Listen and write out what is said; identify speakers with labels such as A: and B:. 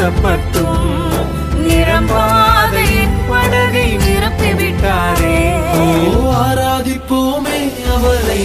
A: பூசப்பட்டும் நிரம்பாத என் படகை நிரப்பிவிட்டாரே.
B: ஆராதிப்போமே அவரை